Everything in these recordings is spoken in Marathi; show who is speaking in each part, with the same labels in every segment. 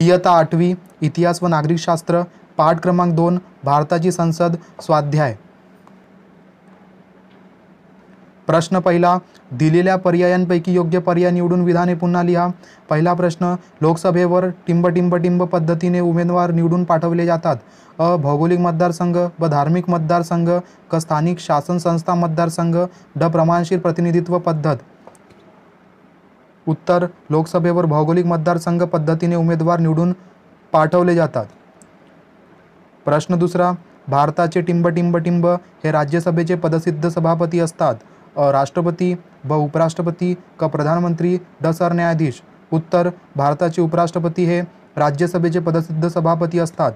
Speaker 1: इयता आठवी इतिहास व नागरिकशास्त्र पाठ क्रमांक दोन भारताची संसद स्वाध्याय. प्रश्न पहिला दिलेल्या पर्यायांपैकी योग्य पर्याय निवडून विधाने पुन्हा लिहा. पहिला प्रश्न लोकसभेवर टिंब टिंब टिंब पद्धतीने उमेदवार निवडून पाठवले जातात. अ भौगोलिक मतदारसंघ ब धार्मिक मतदारसंघ क स्थानिक शासन संस्था मतदारसंघ ड प्रमाणशीर प्रतिनिधित्व पद्धत. उत्तर लोकसभेवर भौगोलिक मतदारसंघ पद्धतीने उमेदवार निवडून पाठवले जातात. प्रश्न दुसरा भारताचे टिंब टिंब टिंब हे राज्यसभेचे पदसिद्ध सभापती असतात. अ राष्ट्रपती ब उपराष्ट्रपती क प्रधानमंत्री ड सरन्यायाधीश. उत्तर भारताचे उपराष्ट्रपती हे राज्यसभेचे पदसिद्ध सभापती असतात.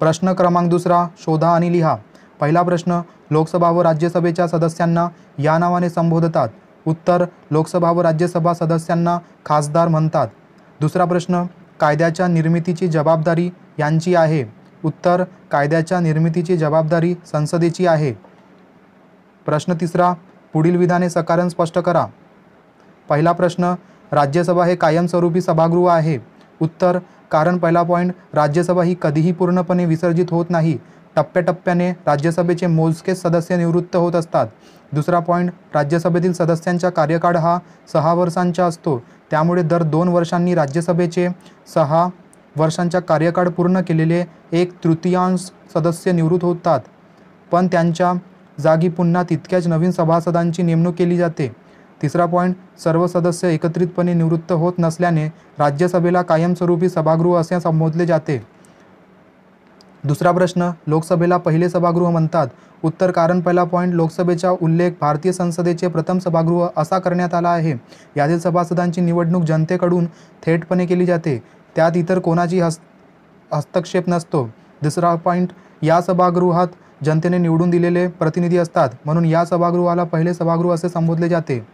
Speaker 1: प्रश्न क्रमांक दुसरा शोधा आणि लिहा. पहिला प्रश्न लोकसभा व राज्यसभेच्या सदस्यांना या नावाने संबोधतात. उत्तर लोकसभा व राज्यसभा सदस्यांना खासदार म्हणतात. दुसरा प्रश्न कायद्याच्या निर्मितीची जबाबदारी यांची आहे. उत्तर कायद्याच्या निर्मितीची जबाबदारी संसदेची आहे. प्रश्न तिसरा पुढील विधाने सकारण स्पष्ट करा. पहिला प्रश्न राज्यसभा हे कायमस्वरूपी सभागृह आहे. उत्तर कारण पहिला पॉईंट राज्यसभा ही कधीही पूर्णपणे विसर्जित होत नाही. टप्प्याटप्प्याने राज्यसभेचे मोजके सदस्य निवृत्त होत असतात. दुसरा पॉईंट राज्यसभेतील सदस्यांचा कार्यकाळ हा सहा वर्षांचा असतो. त्यामुळे दर दोन वर्षांनी राज्यसभेचे सहा वर्षांचा कार्यकाळ पूर्ण केलेले एक तृतीयांश सदस्य निवृत्त होतात. पण त्यांच्या जागी पुन्हा तितक्याच नवीन सभासदांची नेमणूक केली जाते. तिसरा पॉईंट सर्व सदस्य एकत्रितपणे निवृत्त होत नसल्याने राज्यसभेला कायमस्वरूपी सभागृह असे संबोधले जाते. दुसरा प्रश्न लोकसभेला पहिले सभागृह म्हणतात. उत्तर कारण पहिला पॉईंट लोकसभेचा उल्लेख भारतीय संसदेचे प्रथम सभागृह असा करण्यात आला आहे. यातील सभासदांची निवडणूक जनतेकडून थेटपणे केली जाते. त्यात इतर कोणाची हस्त हस्तक्षेप नसतो. दुसरा पॉईंट या सभागृहात जनतेने निवडून दिलेले प्रतिनिधी असतात. म्हणून या सभागृहाला पहिले सभागृह असे संबोधले जाते.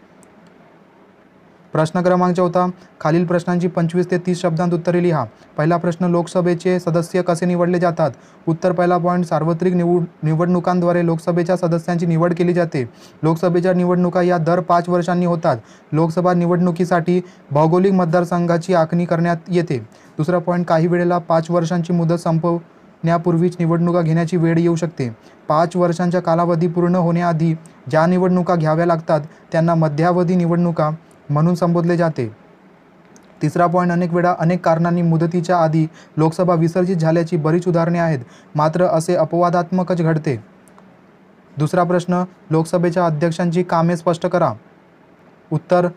Speaker 1: प्रश्न क्रमांक चौथा खालील प्रश्नांची पंचवीस ते तीस शब्दांत उत्तरे लिहा. पहिला प्रश्न लोकसभेचे सदस्य कसे निवडले जातात? उत्तर पहिला पॉईंट सार्वत्रिक निवड निवडणुकांद्वारे लोकसभेच्या सदस्यांची निवड केली जाते. लोकसभेच्या निवडणुका या दर पाच वर्षांनी होतात. लोकसभा निवडणुकीसाठी भौगोलिक मतदारसंघाची आखणी करण्यात येते. दुसरा पॉईंट काही वेळेला पाच वर्षांची मुदत संपवण्यापूर्वीच निवडणुका घेण्याची वेळ येऊ शकते. पाच वर्षांच्या कालावधी पूर्ण होण्याआधी ज्या निवडणुका घ्याव्या लागतात त्यांना मध्यावधी निवडणुका म्हणून संबोधले जाते. तिसरा पॉईंट अनेक वेळा अनेक कारणांनी मुदतीच्या आधी लोकसभा विसर्जित झाल्याची बरीच उदाहरणे आहेत मात्र असे अपवादात्मकच घडते. दुसरा प्रश्न लोकसभेच्या अध्यक्षांची कामे स्पष्ट करा. उत्तर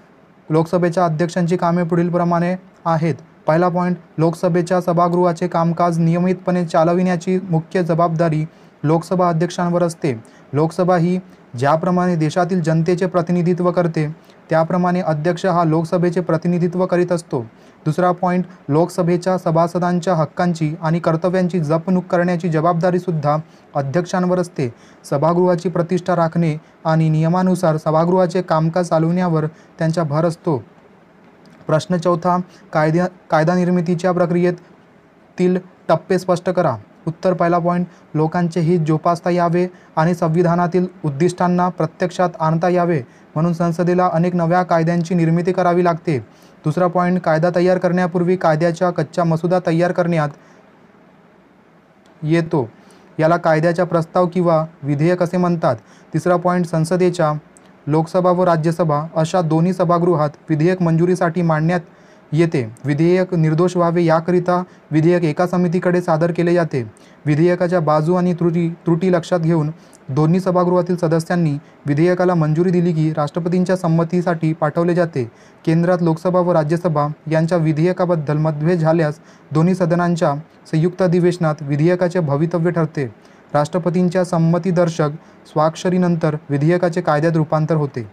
Speaker 1: लोकसभेच्या अध्यक्षांची कामे पुढीलप्रमाणे आहेत. पहिला पॉईंट लोकसभेच्या सभागृहाचे कामकाज नियमितपणे चालविण्याची मुख्य जबाबदारी लोकसभा अध्यक्षांवर असते. लोकसभा ही ज्याप्रमाणे देशातील जनतेचे प्रतिनिधित्व करते त्याप्रमाणे अध्यक्ष हा लोकसभेचे प्रतिनिधित्व करीत असतो. दुसरा पॉईंट लोकसभेच्या सभासदांच्या हक्कांची आणि कर्तव्यांची जपणूक करण्याची जबाबदारीसुद्धा अध्यक्षांवर असते. सभागृहाची प्रतिष्ठा राखणे आणि नियमानुसार सभागृहाचे कामकाज चालवण्यावर त्यांचा भर असतो. प्रश्न चौथा कायद्या कायदा निर्मितीच्या प्रक्रियेतील टप्पे स्पष्ट करा. उत्तर पहिला पॉईंट लोकांचे हित जोपासता यावे आणि संविधानातील उद्दिष्टांना प्रत्यक्षात आणता यावे म्हणून संसदेला अनेक नव्या कायद्यांची निर्मिती करावी लागते. दुसरा पॉईंट कायदा तयार करण्यापूर्वी कायद्याच्या कच्चा मसुदा तयार करण्यात येतो. याला कायद्याचा प्रस्ताव किंवा विधेयक असे म्हणतात. तिसरा पॉईंट संसदेच्या लोकसभा व राज्यसभा अशा दोन्ही सभागृहात विधेयक मंजुरीसाठी मांडण्यात येते. विधेयक निर्दोष व्हावे याकरिता विधेयक एका समितीकडे सादर केले जाते. विधेयकाच्या बाजू आणि त्रुटी त्रुटी लक्षात घेऊन दोन्ही सभागृहातील सदस्यांनी विधेयकाला मंजुरी दिली की राष्ट्रपतींच्या संमतीसाठी पाठवले जाते. केंद्रात लोकसभा व राज्यसभा यांच्या विधेयकाबद्दल मतभेद झाल्यास दोन्ही सदनांच्या संयुक्त अधिवेशनात विधेयकाचे भवितव्य ठरते. राष्ट्रपतींच्या संमतीदर्शक स्वाक्षरीनंतर विधेयकाचे कायद्यात रूपांतर होते.